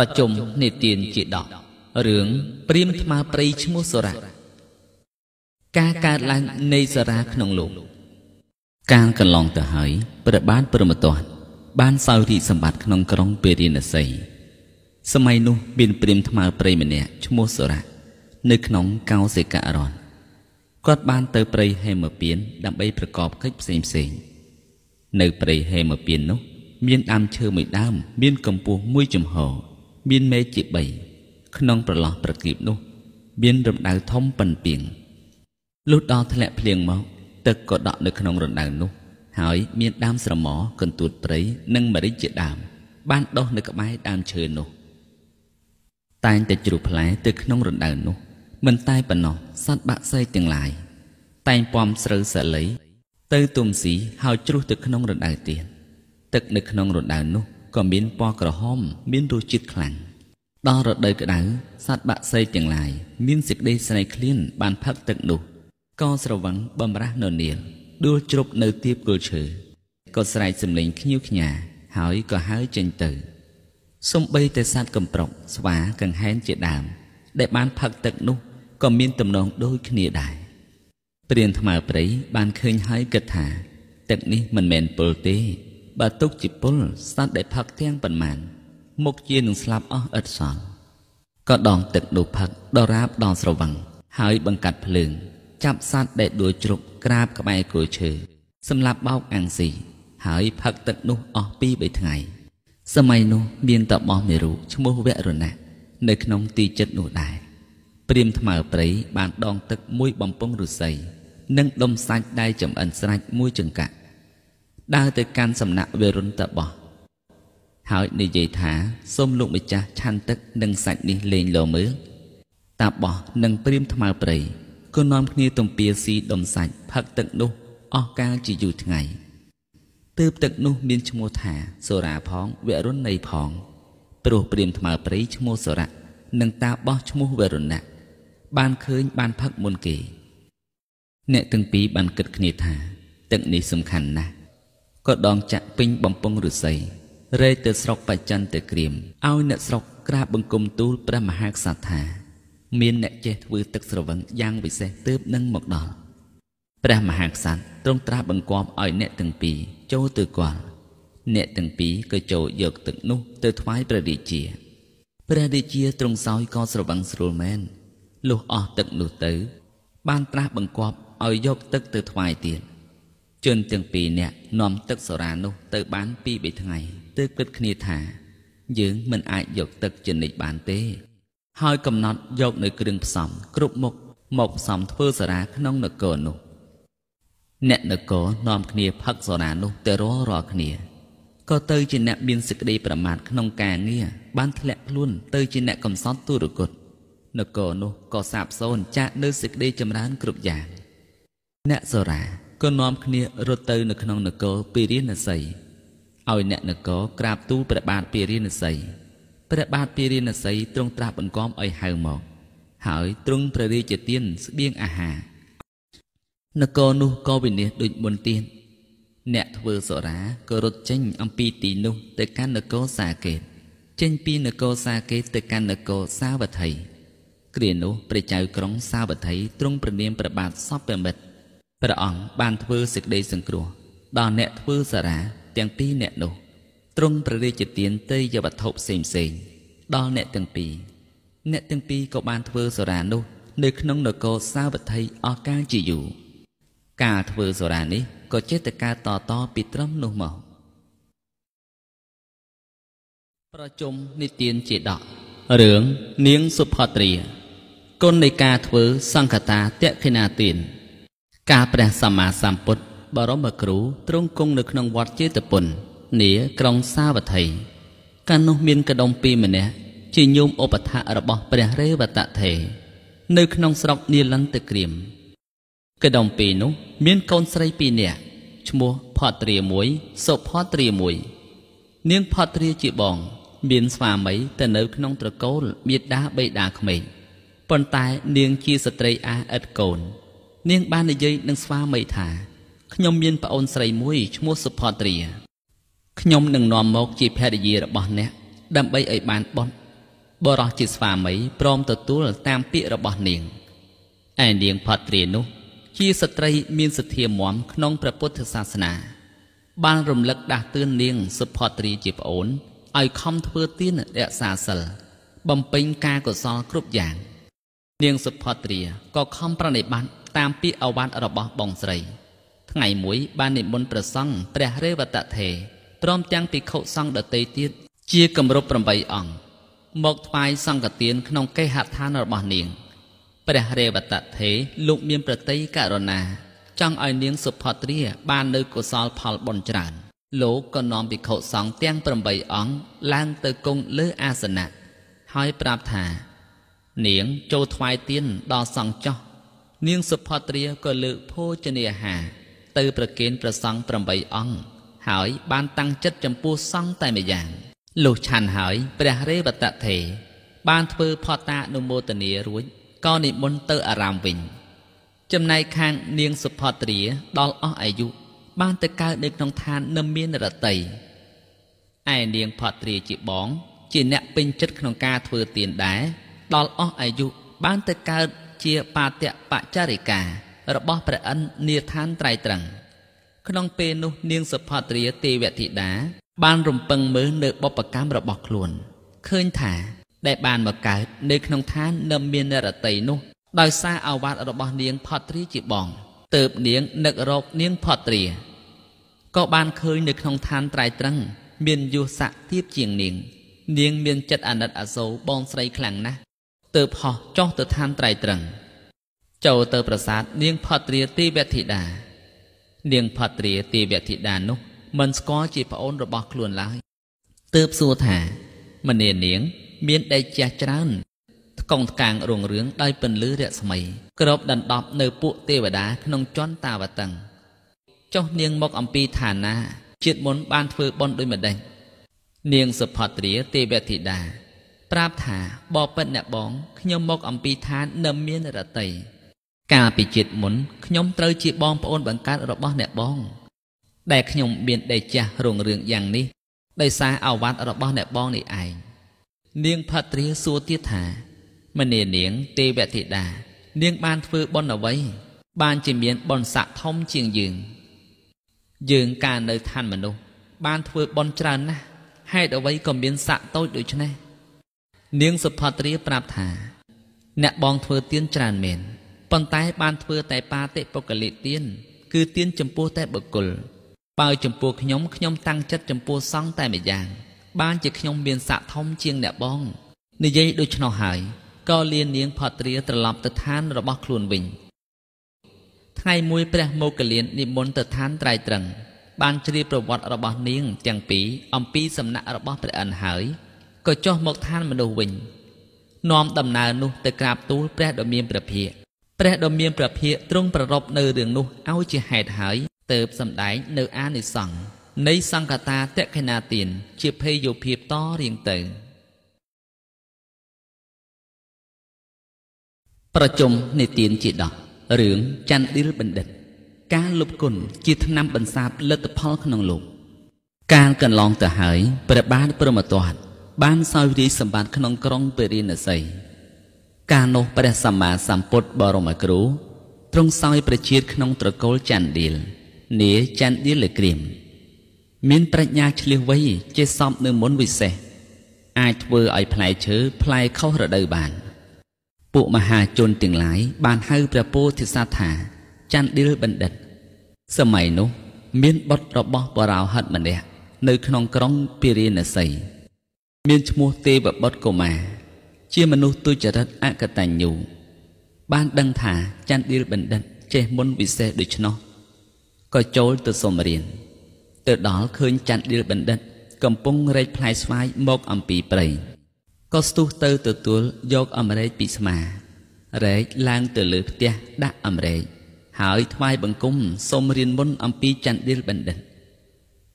ប្រជុំនេទានជាដករឿងព្រាមថ្មព្រៃឈ្មោះសរៈការកើតឡើងនៃសរាក្នុងលោកកាលកន្លងទៅហើយព្រះបាទព្រមទត្តបានសោយរាជសម្បត្តិក្នុងក្រុងពេរិណសីសម័យនោះមានព្រាមថ្មព្រៃម្នាក់ឈ្មោះសរៈនៅក្នុងកោសិករណគាត់បានទៅព្រៃហេមពៀនដើម្បីប្រកបកិច្ចផ្សេងផ្សេងនៅព្រៃហេមពៀននោះ មានដើមឈើមួយដើមមានកម្ពស់មួយចំហ មានមេឃជា3ក្នុងប្រឡោះប្រគៀបនោះ មានរំដៅធំប៉ុនពីងលុះដល់ធ្លាក់ភ្លៀងមកទឹកក៏ដក់នៅក្នុងរណ្ដៅនោះ ហើយមានដើមស្រមោកន្ទួតព្រៃនិងម្រេចជាដើម បានដុះនៅក្បែរដើមឈើនោះ តែងតែជ្រុះផ្លែទៅក្នុងរណ្ដៅនោះ មិនតែប៉ុណ្ណោះសត្វបាក់សៃទាំងឡាយតែងពំស្រូវសាលីទៅទុំស៊ីហើយជ្រុះទៅក្នុងរណ្ដៅទៀតទឹកនៅក្នុងរណ្ដៅនោះ ក៏មានពណ៌ក្រហម មានរសជាតិខ្លាំងដល់រដូវក្តៅសត្វបាក់សីទាំងឡាយមានសេចក្តីស្រែកឃ្លានបានផឹកទឹកនោះក៏ស្រវឹងបំរះននាលដួលជ្រប់នៅទៀបគល់ឈើក៏ស្រែកសំឡេងខ្ញៀវខ្ញាហើយក៏ហើរចេញទៅសំបីតែសត្វកំប្រុកស្វាកង្ហែនជាដើមដែលបានផឹកទឹកនោះក៏មានទំនងដូចគ្នាដែរព្រានថ្មើព្រៃបានឃើញហើយគិតថា ទឹកនេះមិនមែនពុលទេ បើទុកជាពុលសត្វដែលផឹកទាំងប៉ុន្មាន មុខជានឹងស្លាប់អស់ឥតសល់ក៏ដងទឹកនោះផឹកដរាបដល់ស្រវឹងហើយបង្កាត់ភ្លើង ចាប់សត្វដែលដួលជ្រុកក្រាបក្បែរគល់ឈើសម្លាប់បោកអាំងស៊ីហើយផឹកទឹកនោះអស់ពីរបីថ្ងៃសម័យនោះមានតបោះមេរុឈ្មោះវរណៈនៅក្នុងទីចិត្តនោះដែរព្រាមថ្មើព្រៃបានដងទឹកមួយបំពង់ឫស្សីនិងដុំសាច់ដែលចំអិនស្រាច់មួយចង្កាក់ ដើរទៅកាន់សំណាក់វរុនតបោះហើយនិយាយថាសូមលោកម្ចាស់ឆាន់ទឹកនិងសាច់នេះលេងលោមើលតាបោះនិងព្រាមថ្មើព្រៃក៏នាំគ្នាទំពាស៊ីដុំសាច់ផឹកទឹកនោះអស់កាលជាយូរថ្ងៃទើបទឹកនោះមានឈ្មោះថាសូរាផងវរុណនៃផងព្រោះព្រាមថ្មើព្រៃឈ្មោះសូរៈនិងតាបោះឈ្មោះវរុណៈបានឃើញបានផឹកមុនគេ អ្នកទាំងពីរបានគិតគ្នាថា ទឹកនេះសំខាន់ណាស់ ក៏ដងចាក់ពេញបំពង់ឫស្សីរែកទៅស្រុកបច្ច័នទៅក្រៀមឲ្យអ្នកស្រុកក្រាបបង្គំទូលព្រះមហាក្សត្រថា មានអ្នកចេះធ្វើទឹកស្រវឹងយ៉ាងវិសេសទើបនឹងមកដល់ព្រះមហាក្សត្រទ្រង់ត្រាស់បង្គាប់ឲ្យអ្នកទាំងពីរចូលទៅគាល់អ្នកទាំងពីរក៏ចូលយកទឹកនោះទៅថ្វាយព្រះរាជាព្រះរាជាទ្រង់សោយក៏ស្រវឹងស្រួលមែនលុះអស់ទឹកនោះទៅ បានត្រាស់បង្គាប់ឲ្យយកទឹកទៅថ្វាយទៀត ជនទាំងពីរនាក់នាំទឹកសូរានោះទៅបានពីរបីថ្ងៃទើបគិតគ្នាថា យើងមិនអាចយកទឹកចនិចបានទេ ហើយកំណត់យកនៅគ្រឿងផ្សំគ្រប់មុខមកផ្សំធ្វើសូរាក្នុងនគរនោះ អ្នកនគរនាំគ្នាផឹកសូរានោះទៅរាល់រាល់គ្នាក៏ទៅជាអ្នកមានសេចក្តីប្រមាថក្នុងការងារបានធ្លាក់ខ្លួនទៅជាអ្នកកំសត់ទុរគតនគរនោះក៏សាបសូន្យចាក់នៅសេចក្តីចម្រើនគ្រប់យ៉ាងអ្នកសូរា ក៏នាំគ្នារត់ទៅនៅក្នុងនគរពារាណសីឲ្យអ្នកនគរក្រាបទូលព្រះបាទពារាណសីព្រះបាទពារាណសីទ្រង់ត្រាស់បង្គាប់ឲ្យហៅមកហើយទ្រង់ព្រះរាជទានស្បៀងអាហារនគរនោះក៏វិនិច្ឆ័យដូចមុនទៀតអ្នកធ្វើសរាក៏រត់ចេញអំពីទីនោះទៅកាន់នគរសាកេតចេញពីនគរសាកេតទៅកាន់នគរសាវត្ថីគ្រានោះព្រះចៅក្រុងសាវត្ថីទ្រង់ប្រនាមព្រះបាទសពមិត្ត ព្រះអង្គបានធ្វើសេចក្តីសង្គ្រោះដល់អ្នកធ្វើសារ៉ាទាំងពីរអ្នកនោះទ្រង់ព្រះរាជទានទេយវត្ថុផ្សេងផ្សេងដល់អ្នកទាំងពីរអ្នកទាំងពីរក៏បានធ្វើសារ៉ានោះ នៅក្នុងនគរសាវត្ថីអស់កាលជាយូរការធ្វើសារ៉ានេះក៏ចេះតែកើតតតពីត្រឹមនោះមកប្រជុំនិទានជាដករឿងនាងសុផត្រាគុណនៃការធ្វើសង្ឃតាតេខិណាទាន កាលព្រះសម្មាសម្ពុទ្ធបរមគ្រូទ្រង់គង់នៅក្នុងវត្តចេតពុននាក្រុងសាវត្ថីកាលនោះមានកដុំពីរម្នាក់ជាញោមឧបថៈរបស់ព្រះរេវតថេនៅក្នុងស្រុកនីលន្តក្រៀមកដុំពីរនោះមានកូនស្រីពីរនាក់ឈ្មោះផតត្រាមួយសុផតត្រាមួយ នាងផតត្រាជាបង មានស្វាមីទៅនៅក្នុងត្រកូលមេដាបេដាក្មេងប៉ុន្តែនាងជាស្ត្រីអាឥតកូន នាងបាននិយាយនឹងស្វាមីថាខ្ញុំមានប្អូនស្រីមួយឈ្មោះសុផត្រាខ្ញុំនឹងនាំមកជាភរិយារបស់អ្នកដើម្បីឲ្យបានបន់បរោះជាស្វាមីព្រមទទួលតាមពាក្យរបស់នាងឯនាងផាត្រានោះ ជាស្ត្រីមានសទ្ធាមមក្នុងព្រះពុទ្ធសាសនា បានរំលឹកដាស់តឿននាងសុផត្រាជាប្អូនឲ្យខំធ្វើទានរក្សាសិលបំពេញការកុសលគ្រប់យ៉ាង នាងសុផត្រាក៏ខំប្រណិប័ត តាមពាក្យអវាទរបស់បងស្រី ថ្ងៃមួយ បាននិមន្តព្រះសង្ឃព្រះរេវតថេព្រមទាំងភិក្ខុសង្ឃដទៃទៀតជាគម្រប់8អង្គមកថ្វាយសង្ឃទានក្នុងគេហដ្ឋានរបស់នាងព្រះរេវតថេលោកមានប្រតិករុណា ចង់ឲ្យនាងសុផត្រាបាននៅកុសលផលបុណ្យច្រើនលោកក៏នាំភិក្ខុសង្ឃទាំង8អង្គឡើងទៅគង់លើអាសនៈហើយប្រាប់ថា នាងចូលថ្វាយទានដល់សង្ឃចោះ នាងសុផត្រាក៏លើកភោជនាហារទៅប្រគេនព្រះសង្ឃ8អង្គហើយបានតាំងចិត្តចំពោះសង្ឃតែម្យ៉ាងលុះឆាន់ហើយព្រះរេវតថេបានធ្វើផតានុមោទនារួចក៏និមន្តទៅអារាមវិញ ចំណែកខាងនាងសុផត្រាដល់អស់អាយុបានទៅកើតនៅក្នុងឋាននឹមមានរតីឯនាងផត្រាជាបង ជាអ្នកពេញចិត្តក្នុងការធ្វើទានដែរដល់អស់អាយុបានទៅកើត ជាបាតបច្ចារិកា របស់ព្រះអិននាឋានត្រៃត្រឹងក្នុងពេលនោះនាងសុផត្រាទេវធីតាបានរំពឹងមើលនៅបបកម្មរបស់ខ្លួនឃើញថា ដែលបានមកកើតនៅក្នុងឋាននៅមាននរតីនោះ ដោយសារអាវាតរបស់នាងផត្រាជាបងទៅបនាងនឹករកនាងផត្រាក៏បានឃើញនៅក្នុងឋានត្រៃត្រឹង មានយុស័កទៀបជាងនាង នាងមានចិត្តអាណិតអាសូរបងស្រីខ្លាំងណាស់ ទៅផុសចុះទៅឋានត្រៃត្រឹងចូលទៅប្រាសាទនាងផត្រាទេវធីតានាងផត្រាទេវធីតានោះមិនស្គាល់ជាប្អូនរបស់ខ្លួនឡើយទើបសួរថាមនានាង មានដេកជះច្រើនថ្កុងថ្កាងរងរឿងដោយពន្លឺរស្មីក្របដណ្ដប់នៅពួកទេវតាក្នុងជន់តាវតឹងចុះនាងមកអំពីឋានាជាតិមុនបានធ្វើបុណ្យដូចម្ដេចនាងសុផត្រាទេវធីតា ប្រាប់ថាបបិទ្ធអ្នកបងខ្ញុំមកអំពីឋាននៅមានរតីកាលពីជាតិមុនខ្ញុំត្រូវជាបងប្អូនបង្កើតរបស់អ្នកបង ដែលខ្ញុំមានដេកចាស់រងរឿងយ៉ាងនេះដោយសារអាវ៉ាត់របស់អ្នកបងនេះឯងនាងផត្រាសួរទៀតថាមនានាងទេវធីតានាងបានធ្វើបុណ្យអ្វីបានជាមានបុណ្យស័ក្តិធំជាងយើងយើងកាលនៅឋានមនុស្សបានធ្វើបុណ្យច្រើនណាស់ហេតុអ្វីក៏មានស័ក្តិតូចដូច្នេះ នាងសុផត្រាប្រាប់ថា អ្នកបងធ្វើទានច្រើនមែនប៉ុន្តែបានធ្វើតែបាតិបុគ្គលិទានគឺទានចំពោះតែបុគ្គលបើចំពោះខ្ញុំខ្ញុំតាំងចិត្តចំពោះសង្ឃតែម្យ៉ាង បានជាខ្ញុំមានស័ក្តិធំជាងអ្នកបងនិយាយដូច្នោះហើយក៏លៀននាងផត្រាត្រឡប់ទៅឋានរបស់ខ្លួនវិញថ្ងៃមួយព្រះមោគលាននិមន្តទៅឋានត្រៃត្រឹងបានជ្រាបប្រវត្តិរបស់នាងទាំងពីរអំពីសំណាក់របស់ព្រះអិនហើយ ក៏ចុះមកឋានមនុស្សវិញនាំដំណើរនោះទៅក្រាបទូលព្រះដ៏មានព្រះភិក្ខព្រះដ៏មានព្រះភិក្ខទ្រង់ប្ររពនៅរឿងនោះឲ្យជាហេតុហើយទៅសម្ដែងនៅអានិសង្ឃនៃសង្កតាតក្ខិណាទានជាភេយោភាពតរៀងទៅប្រជុំនៃទានជាដោះរឿងច័ន្ទឌីលបណ្ឌិត ការលុបគុណជាឆ្នាំបន្សាបលទ្ធផលក្នុងលោក កាលកន្លងទៅហើយព្រះបាទព្រមទត្ត បានសោយរាជសម្បត្តិក្នុងក្រុងពេរិណសីកាលនោះព្រះសម្មាសម្ពុទ្ធបរមគ្រូទ្រង់សោយព្រះជាតិក្នុងត្រកូលច័ន្ទឌីលនាច័ន្ទឌីលក្រៀមមានប្រាជ្ញាឆ្លៀសវៃចេះសពនៅមុនវិសេសអាចធ្វើឲ្យផ្លែឈើផ្លែខុសរដូវបាន ពួកមហាជនទាំងឡាយបានហៅព្រះពោធិសត្វថាច័ន្ទឌីលបណ្ឌិត សម័យនោះ មានបុត្ររបស់បរោហិតម្នាក់នៅក្នុងក្រុងពិរិណសី មានឈ្មោះទេវបុត្រកុមារជាមនុស្សទុច្ចរិតអកតញ្ញូបានដឹងថាច័ន្ទឌីលបណ្ឌិតចេះមុនវិសេសដូច្នោះក៏ចូលទៅសុំរៀនទៅដល់ឃើញច័ន្ទឌីលបណ្ឌិត កំពុងរែកផ្លែស្វាយមកអំពីព្រៃក៏ស្ទុះទៅទទួលយកអម្រែកពីស្មារែកឡើងទៅលើផ្ទះដាក់អម្រែកហើយថ្វាយបង្គំសូមរៀនមុនអំពីច័ន្ទឌីលបណ្ឌិត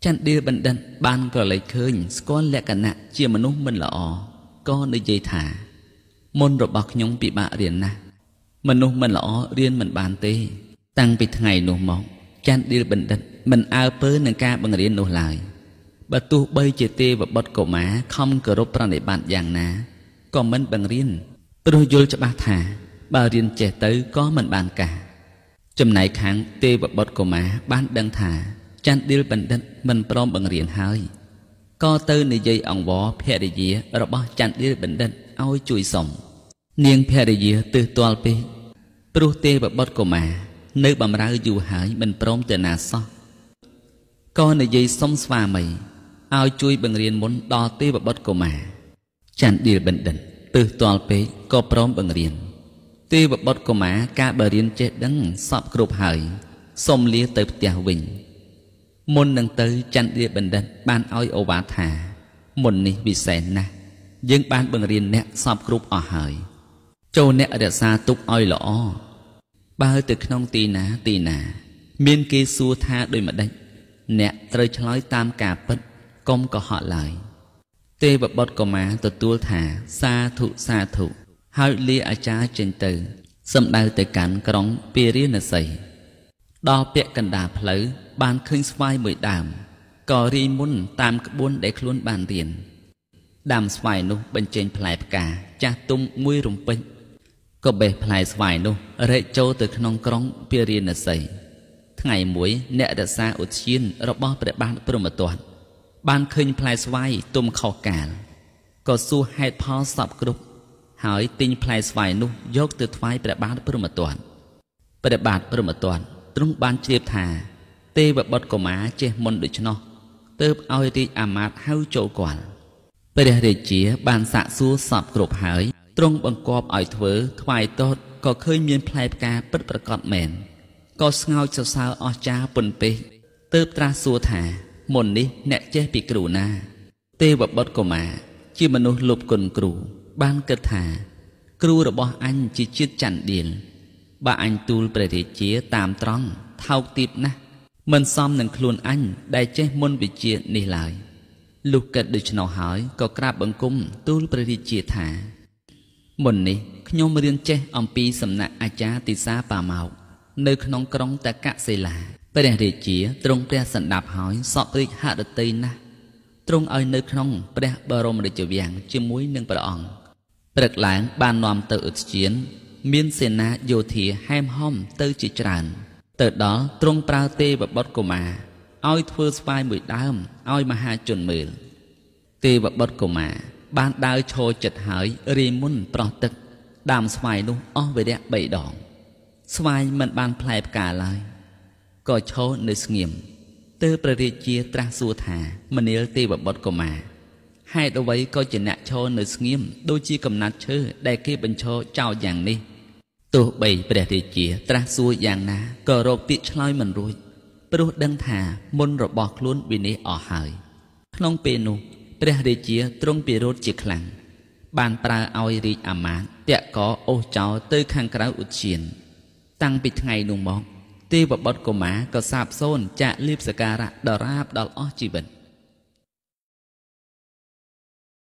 ច័ន្ទឌីលបណ្ឌិតបានក៏លេចឃើញស្គាល់លក្ខណៈជាមនុស្សមិនល្អក៏និយាយថាមុនរបស់ខ្ញុំពិបាករៀនណាស់មនុស្សមិនល្អរៀនមិនបានទេ តាំងពីថ្ងៃនោះមកច័ន្ទឌីលបណ្ឌិតមិនអើពើនឹងការបង្រៀននោះឡើយបើទោះបីជាទេវបុត្រកុមារខំគោរពប្រណិប័តយ៉ាងណាក៏មិនបង្រៀនព្រោះយល់ច្បាស់ថាបើរៀនចេះទៅក៏មិនបានការចំណែកខាងទេវបុត្រកុមារបានដឹងថា ចន្ទឌីលបណ្ឌិតមិនព្រមបង្រៀនហើយក៏ទៅនិយាយអង្វរភរិយារបស់ចន្ទឌីលបណ្ឌិតឲ្យជួយសុំនាងភរិយាទើសទាល់ពេកព្រោះទេវបុត្រកុមារនៅបំរើយូរហើយមិនព្រមទៅណាសោះក៏និយាយសុំស្វាមីឲ្យជួយបង្រៀនមុនដល់ទេវបុត្រកុមារចន្ទឌីលបណ្ឌិតទើសទាល់ពេកក៏ព្រមបង្រៀនទេវបុត្រកុមារការបរៀនចេះដឹងសពគ្រប់ហើយសុំលាទៅផ្ទះវិញ មុននឹងទៅចន្ទឌីលបណ្ឌិត បានឲ្យអូវាថា មុននេះវិសេសណាស់យើងបានបង្រៀនអ្នកសពគ្រប់អស់ហើយ ចូលអ្នករក្សាទុកឲ្យល្អបើទៅក្នុងទីណាទីណា មានគេសួរថាដូចម្ដេចអ្នកត្រូវឆ្លើយតាមការពិតកុំកុហកឡើយទេវបុត្រកុមារទទួលថាសាធុសាធុហើយលាអាចារ្យចេញទៅសំដៅទៅកាន់ក្រុងពារាណសី ដល់ពាក់កណ្ដាលផ្លូវបានឃើញស្វាយមួយដើមក៏រីមុនតាមក្បួនដែលខ្លួនបានរៀនដាំស្វាយនោះបញ្ចេញផ្លែផ្កាចាស់ទុំមួយរំពេចក៏បេះផ្លែស្វាយនោះរែកចូលទៅក្នុងក្រុងពារាណសីថ្ងៃមួយអ្នករក្សាឧទ្យានរបស់ព្រះបាទព្រហ្មទត្តបានឃើញផ្លែស្វាយទុំខុសកាលក៏សួរហេតុផលសពគ្រប់ហើយទិញផ្លែស្វាយនោះយកទៅថ្វាយព្រះបាទព្រហ្មទត្តព្រះបាទព្រហ្មទត្ត ទ្រង់បានជ្រាបថា ទេវបុត្រកុមារចេះមុនដូច្នោះទើបឲ្យរាជអាមាត្យហៅចូលគាល់ព្រះរាជាបានសាកសួរសពគ្រប់ហើយទ្រង់បង្គាប់ឲ្យធ្វើថ្វាយតតក៏ឃើញមានផ្លែផ្កាពិតប្រកបមែនក៏ស្ងោចសរសើរអស្ចារ្យពុនពេកទើបត្រាស់សួរថាមុននេះអ្នកចេះពីគ្រូណា ទេវបុត្រកុមារជាមនុស្សលុបគុណគ្រូបានគិតថា គ្រូរបស់អញជាជាតិច័ន្ទឌៀល បើអញទូលព្រះរាជាតាមត្រង់ថោកទាបណាស់មិនសមនឹងខ្លួនអញដែលចេះមុនវិជានេះឡើយលុះគិតដូច្នោះហើយក៏ក្រាបបង្គំទូលព្រះរាជាថាមុននេះខ្ញុំរៀនចេះអំពីសំណាក់អាចារ្យទិសាបាម៉ោកនៅក្នុងក្រុងតកសិលាព្រះរាជាទ្រង់ព្រះសន្តាប់ហើយសក់រាជហឫទ័យណាស់ទ្រង់ឲ្យនៅក្នុងព្រះបរមរាជវាំងជាមួយនឹងព្រះអង្គព្រឹកឡើងបាននាំទៅឧទ្យាន មានសេនាយោធាហែមហំទៅជាច្រើន ទៅដល់ទ្រង់ប្រើទេវបុត្រកុមារឲ្យធ្វើស្វាយមួយដើមឲ្យមហាជនមើល ទេវបុត្រកុមារបានដើរឈរចិត្តហើយរីមុនប្រោះទឹកដើមស្វាយនោះអស់វិរៈ3ដង ស្វាយមិនបានផ្លែផ្កាឡើយក៏ឈរនៅស្ងៀមទើបព្រះរាជាត្រាស់សួរថាមនាលទេវបុត្រកុមារហេតុអ្វីក៏ជាអ្នកឈរនៅស្ងៀមដូចជាកំណាត់ឈើដែលគេបញ្ឈរចោលយ៉ាងនេះ ទោះបីព្រះរាជា ត្រាស់សួរយ៉ាងណាក៏រកពាក្យឆ្លើយមិនរួចព្រោះដឹងថាមុនរបស់ខ្លួនវិនិច្ឆ័យអស់ហើយក្នុងពេលនោះព្រះរាជាទ្រង់ពិរោធជាខ្លាំងបានប្រើឲ្យរាជអាមាត្យតាក់កអូសចោលទៅខាងក្រៅឧទ្យាន តាំងពីថ្ងៃនោះមកទេវបុត្រកុមារក៏សាបសូន្យចាក់លៀបសការៈដរាបដល់អស់ជីវិត